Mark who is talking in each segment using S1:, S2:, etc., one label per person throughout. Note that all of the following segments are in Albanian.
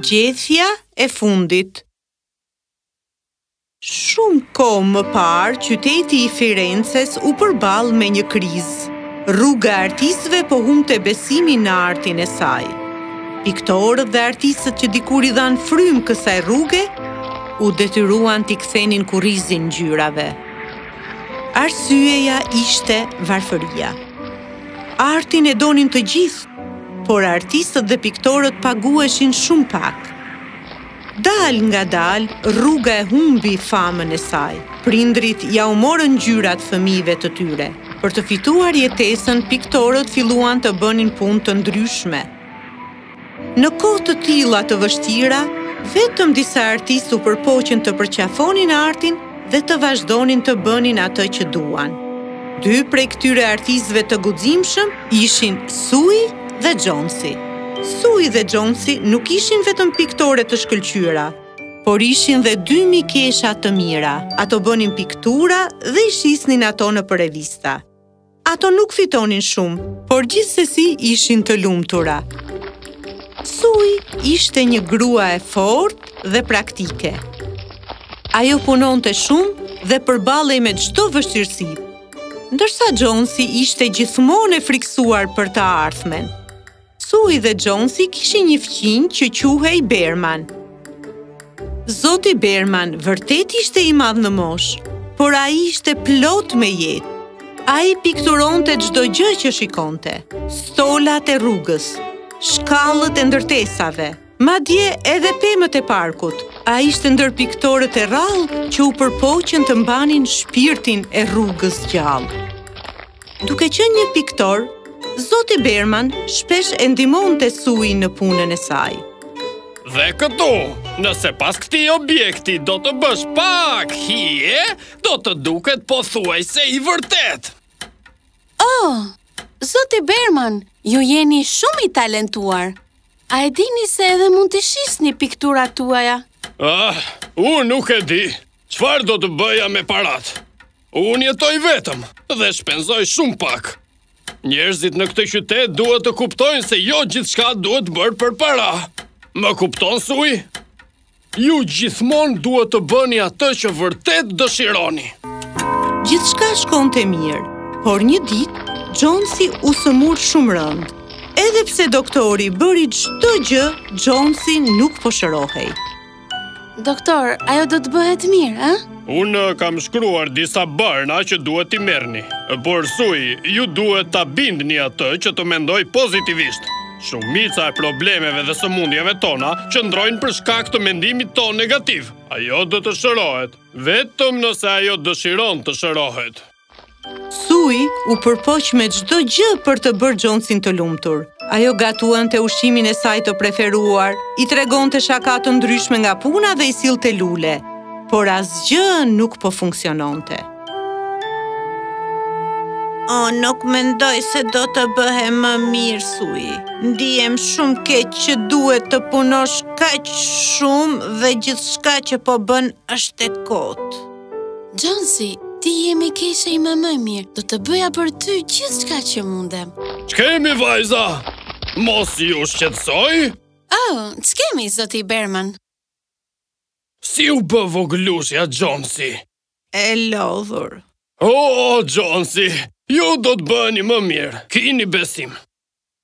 S1: Gjethja e fundit Shumë kohë më parë, qyteti i Firences u përball me një krizë. Rruga e artistëve po humbte besimin në artin e saj. Piktorët dhe artistët që dikur i dhanë frymë kësaj rruge u detyruan t'i kthenin kurrizin ngjyrave. Arsyeja ishte varfëria. Artin e donin të gjithë, por artistët dhe piktorët paguheshin shumë pak. Dalëngadalë, rruga e humbi famën e saj. Prindërit ua morën ngjyrat fëmijëve të tyre. Për të fituar jetesën, piktorët filluan të bënin punë të ndryshme. Në kohë të tilla të vështira, vetëm disa artistë u përpoqën të përqafonin artin dhe të vazhdonin të bënin atë që duan. Dy prej këtyre artistëve të guximshëm ishin Sui dhe Xhonsi. Sui dhe Xhonsi nuk ishin vetëm piktore të shkëlqyera, por ishin dhe dy mikesha të mira. Ato bënin piktura dhe i shisnin ato nëpër revista. Ato nuk fitonin shumë, por gjithsesi ishin të lumtura. Sui ishte një grua e fortë dhe praktike. Ajo punonte shumë dhe përballej me çdo vështirësi. Ndërsa Xhonsi ishte gjithmonë e frikësuar për të ardhmen. Sui dhe Xhonsi kishin një fqinj që quhej Berman. Zoti Berman vërtet ishte i madh në moshë, por ai ishte plot me jetë. Ai pikturonte çdo gjë që shikonte, stolat e rrugës, shkallët e ndërtesave, Madje edhe pemët e parkut, ai ishte ndër piktorët e rrallë që u përpoqën të mbanin shpirtin e rrugës gjallë. Duke qenë një piktor, Zoti Berman shpesh e ndihmonte Suin në punën e saj.
S2: Dhe këtu, nëse pas këtij objekti do të bësh pak hije, do të duket pothuajse i vërtetë.
S3: Oh, Zoti Berman, ju jeni shumë i talentuar. A e dini se edhe mund t'i shisni pikturat tuaja?
S2: Ah, unë nuk e di. Çfarë do të bëja me paratë? Unë jetoj vetëm dhe shpenzoj shumë pak. Njerëzit në këtë qytet duhet të kuptojnë se jo gjithçka duhet bërë për para. Më kupton, Sui? Ju gjithmonë duhet të bëni atë që vërtet dëshironi.
S1: Gjithçka shkonte mirë, por një ditë Xhonsi u sëmur shumë rëndë. Edhe pse doktori bëri çdo gjë, Xhonsi nuk po shërohej.
S3: Doktor, ajo do të bëhet mirë, a?
S2: Unë kam shkruar disa barna që duhet t'i merni, por Sui, ju duhet ta bindni atë që të mendojë pozitivisht. Shumica e problemeve dhe sëmundjeve tona qëndrojnë për shkak të mendimit tonë negativ. Ajo do të shërohet, vetëm nëse ajo dëshiron të shërohet.
S1: Sui u përpoq me çdo gjë për të bërë Xhonsin të lumtur. Ajo gatuante ushqimin e saj të preferuar, i tregonte shaka të ndryshme nga puna dhe i sillte lule, por asgjë nuk po funksiononte. O, nuk mendoj se do të bëhem më mirë, Sui. Ndihem shumë keq që duhet të punosh kaq shumë dhe gjithçka që po bën është e kotë.
S3: Xhonsi, ti je mikesha ime më e mirë, do të bëja për ty gjithçka që mundem.
S2: Ç'kemi, vajza? Mos ju shqetësoj?
S3: Oh, ç'kemi, zoti Berman?
S2: Si u bë vogëlushja, Xhonsi?
S1: E lodhur.
S2: Oh, Xhonsi, ju do të bëheni më mirë, kini besim.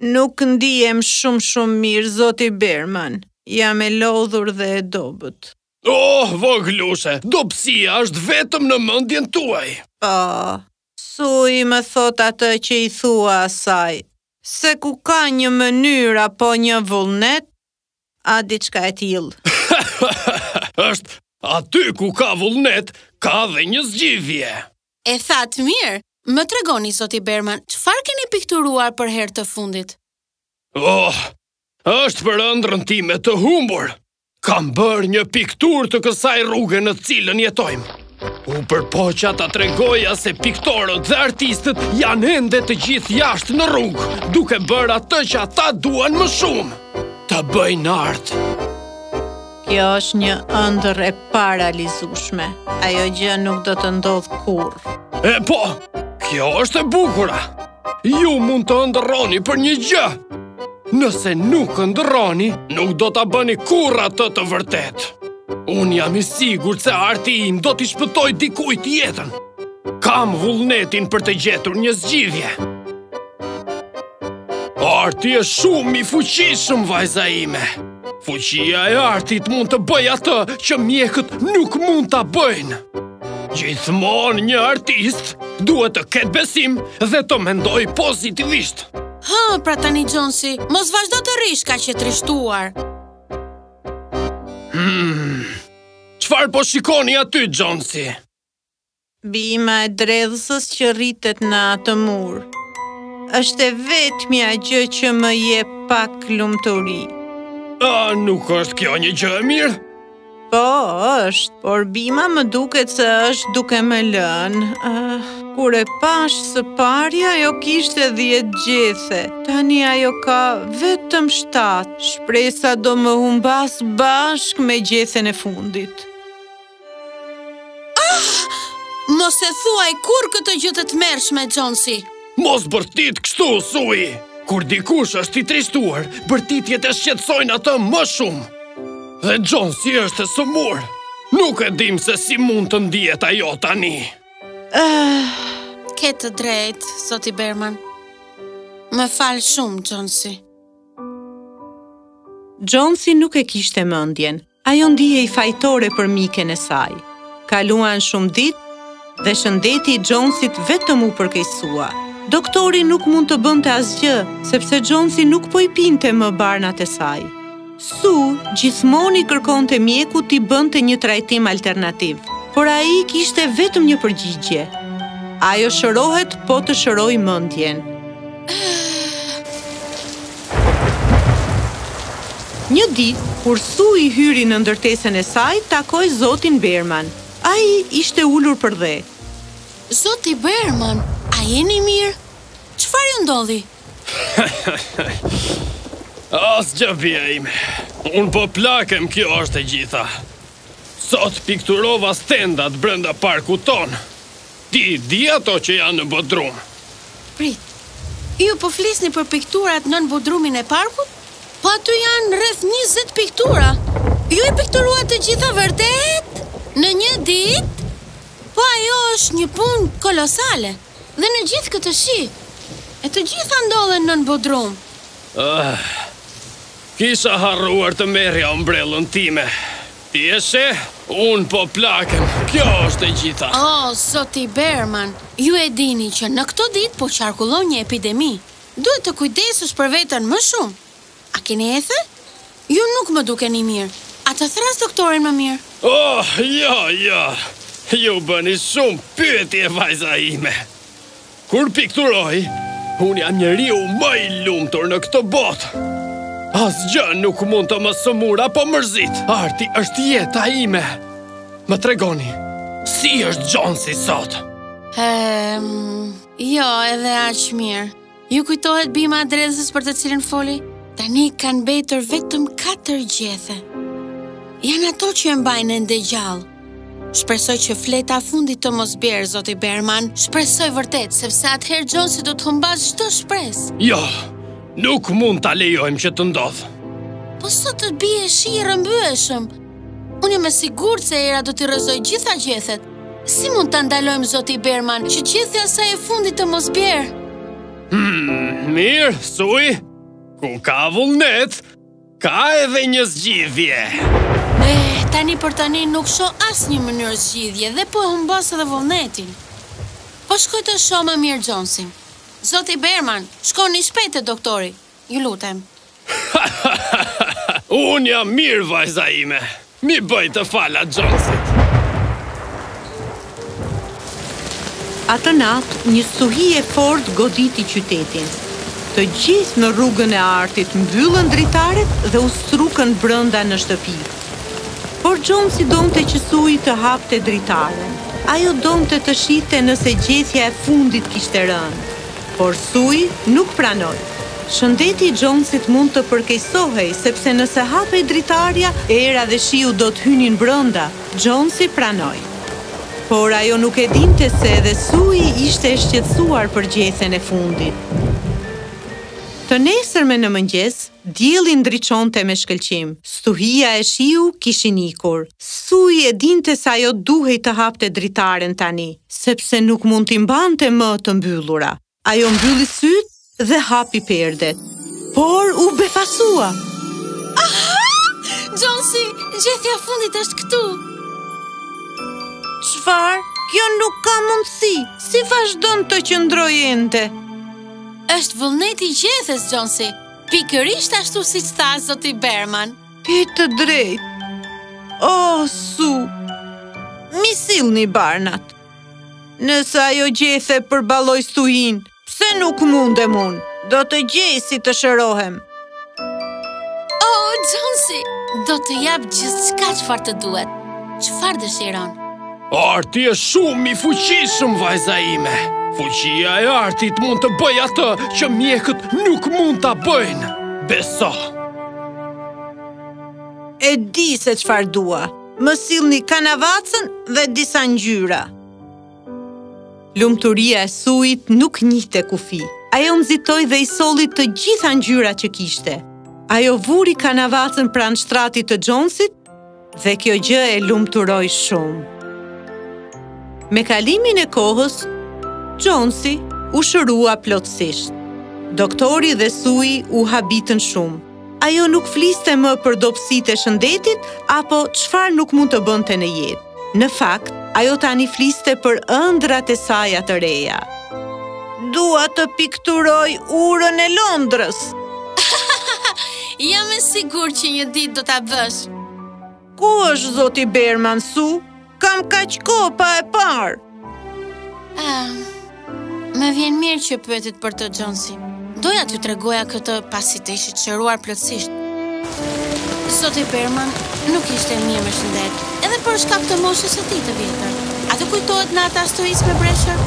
S1: Nuk ndihem shumë shumë mirë, zoti Berman. Jam e lodhur dhe e dobët.
S2: Oh, vogëlushe, dobësia është vetëm në mendjen tuaj.
S1: Po, Sui më thotë atë që i thua asaj. Se ku ka një mënyrë apo një vullnet, a diçka e tillë.
S2: Është, aty ku ka vullnet, ka dhe një zgjidhje.
S3: E thatë mirë! Më tregoni, zoti Berman, çfarë keni pikturuar për herë të fundit?
S2: Oh, është për ëndrrën time të humbur. Kam bërë një pikturë të kësaj rruge në cilën jetojmë. U përpoqa të tregoja se piktorët dhe artistët janë ende të gjithë jashtë në rrugë, duke bërë atë që ata duan më shumë, të bëjnë art.
S1: Kjo është një ëndërr e parealizueshme. Ajo gjë nuk do të ndodhë
S2: kurrë. Epo, kjo është e bukura. Ju mund të ëndërroni për një gjë! Nëse nuk ëndërroni, nuk do ta bëni kurrë atë të vërtetë. Unë jam i sigurt se arti im do t'i shpëtojë dikujt jetën. Kam vullnetin për të gjetur një zgjidhje. Arti është shumë i fuqishëm, vajza ime. Fuqia e artit mund të bëjë atë që mjekët nuk mund ta bëjnë. Gjithmonë një artist duhet të ketë besim dhe të mendojë pozitivisht.
S3: Hë, pra tani Xhonsi, mos vazhdo të rrish kaq e trishtuar.
S2: Hmm. Çfarë po shikoni aty, Xhonsi?
S1: Bima e dredhësës që rritet në atë mur është e vetmja gjë që më jep pak lumturi.
S2: A nuk është kjo një gjë e mirë?
S1: Po, është, por bima më duket se është duke më lënë. Uh, kur e pashë së pari ajo kishte 10 gjethe. Tani ajo ka vetëm 7. Shpresa do më humbasë bashkë me gjethen e fundit.
S3: Ah! Mos e thuaj kurrë këtë gjë të tmerrshme, Xhonsi.
S2: Mos bërtit kështu, Sui. Kur dikush është i trishtuar, bërtitjet e shqetësojnë atë më shumë. Dhe Xhonsi është e sëmurë. Nuk e dimë se si mund të ndihet ajo tani.
S3: Uh, ke të drejtë, zoti Berman. Më fal shumë, Xhonsi.
S1: Xhonsi nuk e kishte mendjen. Ajo ndihej fajtore për miken e saj. Kaluan shumë ditë dhe shëndeti i Xhonsit vetëm u përkeqësua. Doktori nuk mund të bënte asgjë, sepse Xhonsi nuk po i pinte më barnat e saj. Su gjithmonë i kërkonte mjekut t'i bënte një trajtim alternativ, por ai kishte vetëm një përgjigje. Ajo shërohet po të shërojë mendjen. Një ditë, kur Sui hyri në ndërtesën e saj, takoi zotin Berman. Ai ishte ulur përdhe.
S3: Zoti Berman, a jeni mirë? Çfarë ju ndodhi?
S2: Asgjë, bija ime. Unë po plakem, kjo është e gjitha. Sot pikturova stendat brenda parkut tonë. Ti i di ato që janë në bodrum?
S3: Prit. Ju po flisni për pikturat nën bodrumin e parkut? Po aty janë rreth 20 piktura. Ju i pikturuat të gjitha vërtet në një ditë? Po ajo është një punë kolosale. Dhe në gjithë këtë shi. E të gjitha ndodhen nën bodrum.
S2: Ah. Kisha harruar të merrja ombrellën time. E sheh, unë po plakem, kjo është e gjitha.
S3: O, zoti Berman, ju e dini që në këto ditë po qarkullon një epidemi. Duhet të kujdesesh për veten më shumë. A keni ethe? Ju nuk më dukeni mirë. A të thërras doktorin më mirë?
S2: Oh, jo, jo. Ju bëni shumë pyetje, vajza ime. Kur pikturoj, unë jam njeriu më i lumtur në këtë botë. Asgjë nuk mund të më sëmurë apo mërzitë. Arti është jeta ime. Më tregoni, si është Xhonsi sot?
S3: Ehm, jo edhe aq mirë. Ju kujtohet bima e dredhës për të cilën foli? Tani kanë mbetur vetëm katër gjethe. Janë ato që e mbajnë ende gjallë. Shpresoj që fleta fundit të mos bjerë, zoti Berman. Shpresoj vërtet, sepse atëherë Xhonsi do të humbasë çdo shpresë.
S2: Jo, nuk mund ta lejojmë që të ndodhë.
S3: Po sot do bjerë shi i rrëmbyeshëm. Unë jam e sigurt se era do t'i rrëzojë gjitha gjethet. Si mund ta ndalojmë, zoti Berman, që gjethja e saj e fundit të mos bjerë?
S2: Hmm, mirë, Sui, ku ka vullnet, Ka edhe një zgjidhje.
S3: E, tani për tani nuk shoh asnjë mënyrë zgjidhje dhe po e humbas edhe vullnetin. Po shkoj të shoh më mirë Xhonsin. Zoti Berman, shkoni shpejt te doktori, ju lutem.
S2: Unë jam mirë, vajza ime. M'i bëj të fala Xhonsit.
S1: Atë natë, një stuhi e fortë goditi qytetin. Të gjithë në Rrugën e Artit mbyllën dritaret dhe u strukën brenda në shtëpi. Por Xhonsi donte që Sui të hapte dritaren. Ajo donte të shihte nëse gjethja e fundit kishte rënë. Por Sui nuk pranoi. Shëndeti i Xhonsit mund të përkeqësohej, sepse nëse hapej dritarja, era dhe shiu do të hynin brenda. Xhonsi pranoi. Por ajo nuk e dinte se edhe Sui ishte e shqetësuar për gjethen e fundit. Të nesërmen në mëngjes, Dielli ndriçonte me shkëlqim. Stuhia e shiu kishin ikur. Sui e dinte se ajo duhej të hapte dritaren tani, sepse nuk mund t'i mbante më të mbyllura. Ajo mbylli sytë dhe hapi perdet. Por u befasua!
S3: Ahhaa! Xhonsi, gjethja e fundit është këtu!
S1: Çfarë? Kjo nuk ka mundësi! Si vazhdon të qëndrojë ende?
S3: Është vullneti i gjethes, Xhonsi. Pikërisht ashtu siç tha zoti Berman.
S1: Ke të drejtë. O, oh, Su. M'i sillni barnat. Nëse ajo gjethe përballoi stuhinë, pse nuk mundem unë? Do të gjej si të shërohem.
S3: Oh, Xhonsi, do të të jap gjithçka çfarë të duhet. Çfarë dëshiron?
S2: Arti është shumë i fuqishëm, vajza ime. Fuqia e artit mund të bëjë atë që mjekët nuk mund ta bëjnë. Beso!
S1: E di se çfarë dua. Më sillni kanavacën dhe disa ngjyra. Lumturia e Suit nuk njihte kufi. Ajo nxitoi dhe i solli të gjitha ngjyrat që kishte. Ajo vuri kanavacën pranë shtratit të Xhonsit dhe kjo gjë e lumturoi shumë. Me kalimin e kohës, Xhonsi u shërua plotësisht. Doktori dhe Sui u habitën shumë. Ajo nuk fliste më për dobësitë e shëndetit apo çfarë nuk mund të bënte në jetë. Në fakt, ajo tani fliste për ëndrrat e saja të reja. Dua të pikturoj urën e Londrës.
S3: Jam e sigurt që një ditë do ta bësh.
S1: Ku është zoti Berman, Su? Kam kaq kohë pa e parë.
S3: Ah, më vjen mirë që pyete për të Xhonsi. Doja t'ju tregoja këtë pasi të ishit shëruar plotësisht. Zoti Berman nuk ishte mirë me shëndet, edhe për shkak të moshës së tij të vjetër. A të kujtohet nata e stuhisë me breshër?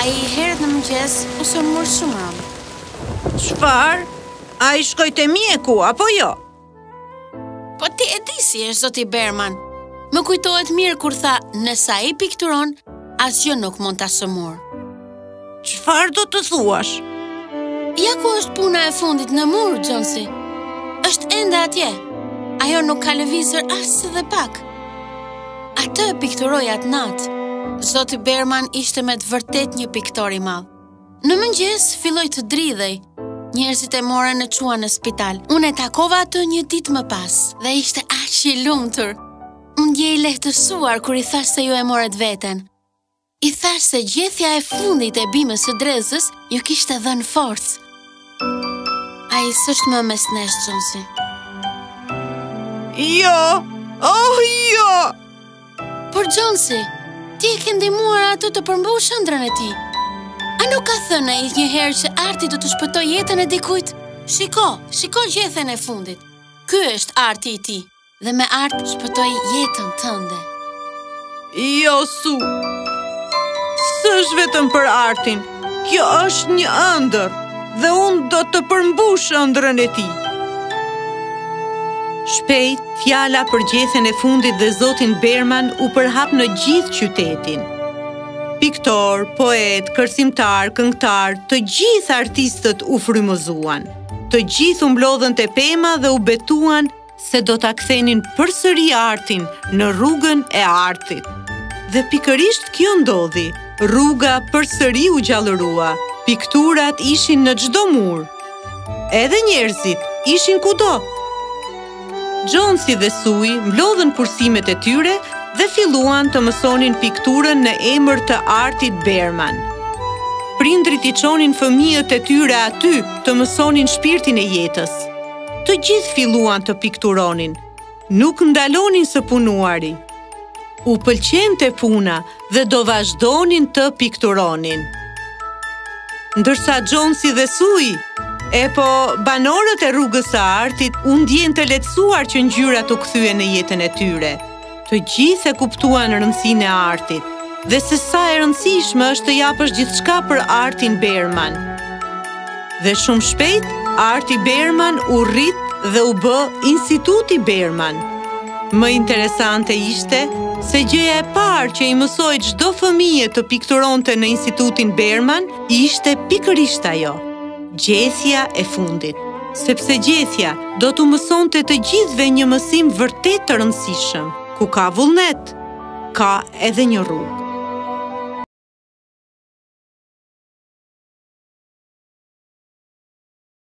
S3: Ai herët në mëngjes, u sëmur shumë
S1: rëndë. Çfarë, ai shkoi te mjeku, apo jo?
S3: Po ti e di si është zoti Berman. Më kujtohet mirë kur tha, nëse ai pikturon, asgjë nuk mund ta sëmurë.
S1: Çfarë do të thuash?
S3: Ja ku është gjethja e fundit në mur, Xhonsi. Është ende atje. Ajo nuk ka lëvizur as edhe pak. Atë e pikturoi atë natë. Zoti Berman ishte me të vërtetë një piktor i madh. Në mëngjes filloi të dridhej. Njerëzit e morën dhe e çuan në spital. Unë e takova atë një ditë më pas dhe ishte aq i lumtur. U ndje i lehtësuar kur i thashë se ju e morët veten. I thashë se gjethja e fundit e bimës së dredhëzës ju kishte dhënë forcë. Ai s'është më mes nesh, Xhonsi.
S1: Jo! Oh, jo!
S3: Por Xhonsi, ti e ke ndihmuar atë të përmbushë ëndrrën e tij. A nuk ka thënë ai një herë që arti do të shpëtojë jetën e dikujt? Shiko, shiko gjethen e fundit. Ky është arti i tij dhe me art shpëtoi jetën tënde.
S1: Jo, Su. S'është vetëm për artin. Kjo është një ëndërr dhe unë do ta përmbush ëndrrën e tij. Shpejt, fjala për gjethen e fundit dhe zotin Berman u përhap në gjithë qytetin. Piktorë, poetë, kërcimtarë, këngëtarë, të gjithë artistët u frymëzuan. Të gjithë u mblodhën te pema dhe u betuan se do ta kthenin përsëri artin në rrugën e artit. Dhe pikërisht kjo ndodhi. Rruga përsëri u gjallërua. Pikturat ishin në çdo mur. Edhe njerëzit ishin kudo. Xhonsi dhe Sui mblodhën kursimet e tyre dhe filluan të mësonin pikturën në emër të artit Berman. Prindërit i çonin fëmijët e tyre aty të mësonin shpirtin e jetës. Të gjithë filluan të pikturonin, nuk ndalonin së punuari. U pëlqente puna dhe do vazhdonin të pikturonin. Ndërsa Xhonsi dhe Sui, e po banorët e rrugës së artit, u ndien të lehtësuar që ngjyrat u kthyen në jetën e tyre. Të gjithë e kuptuan rëndësinë e artit dhe se sa e rëndësishme është të japësh gjithçka për artin Berman. Dhe shumë shpejt, arti Berman u rrit dhe u bë Instituti Berman. Më interesante ishte se gjëja e parë që i mësoi çdo fëmije të pikturonte në Institutin Berman ishte pikërisht ajo. Gjethja e fundit, sepse gjethja do t'u mësonte të gjithëve një mësim vërtet të rëndësishëm, ku ka vullnet, ka edhe një rrugë.